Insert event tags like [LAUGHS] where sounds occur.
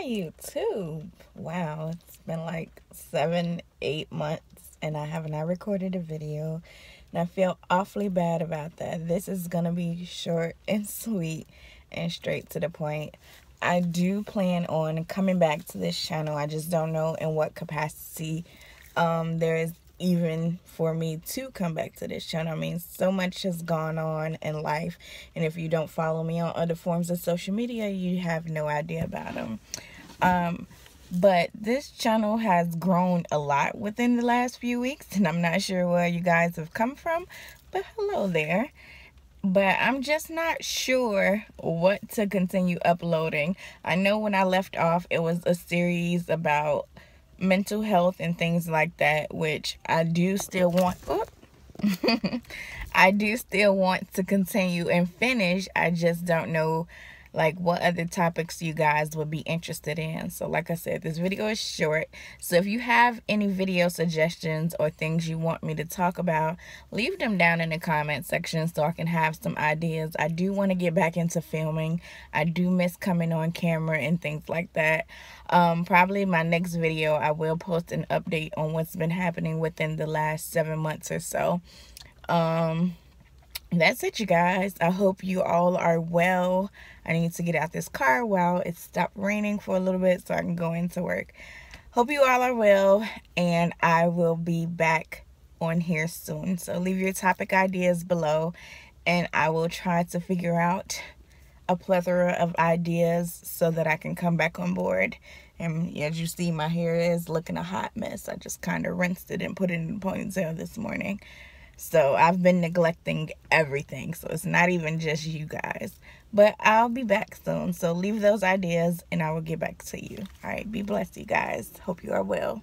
Hi, YouTube. Wow, it's been like seven, eight months, and I have not recorded a video. And I feel awfully bad about that. This is going to be short [LAUGHS] and sweet and straight to the point. I do plan on coming back to this channel. I just don't know in what capacity um, there is even for me to come back to this channel. I mean, so much has gone on in life. And if you don't follow me on other forms of social media, you have no idea about them. Um, but this channel has grown a lot within the last few weeks. And I'm not sure where you guys have come from. But hello there. But I'm just not sure what to continue uploading. I know when I left off, it was a series about mental health and things like that, which I do still want. [LAUGHS] I do still want to continue and finish. I just don't know like what other topics you guys would be interested in. So like I said, this video is short. So if you have any video suggestions or things you want me to talk about, leave them down in the comment section so I can have some ideas. I do want to get back into filming. I do miss coming on camera and things like that. Um, probably my next video, I will post an update on what's been happening within the last seven months or so. Um, that's it you guys. I hope you all are well. I need to get out this car while it stopped raining for a little bit so i can go into work. Hope you all are well and i will be back on here soon. So leave your topic ideas below and i will try to figure out a plethora of ideas so that i can come back on board. And as you see my hair is looking a hot mess. I just kind of rinsed it and put it in a ponytail this morning so I've been neglecting everything. So it's not even just you guys. But I'll be back soon. So leave those ideas and I will get back to you. All right. Be blessed, you guys. Hope you are well.